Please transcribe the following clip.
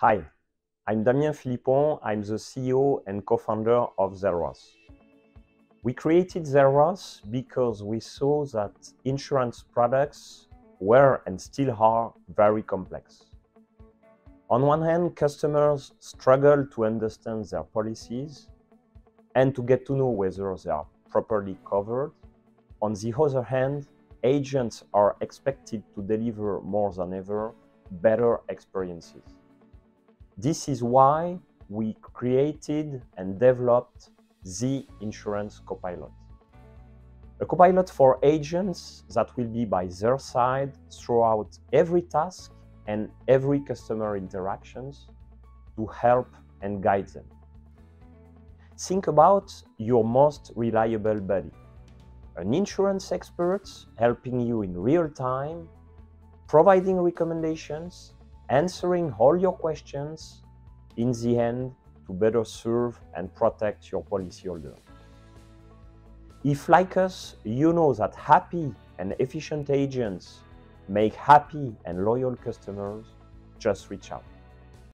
Hi, I'm Damien Philippon. I'm the CEO and co-founder of Zelros. We created Zelros because we saw that insurance products were and still are very complex. On one hand, customers struggle to understand their policies and to get to know whether they are properly covered. On the other hand, agents are expected to deliver more than ever better experiences. This is why we created and developed the Insurance Copilot. A copilot for agents that will be by their side throughout every task and every customer interactions to help and guide them. Think about your most reliable buddy, an insurance expert helping you in real time, providing recommendations, answering all your questions, in the end, to better serve and protect your policyholder. If, like us, you know that happy and efficient agents make happy and loyal customers, just reach out.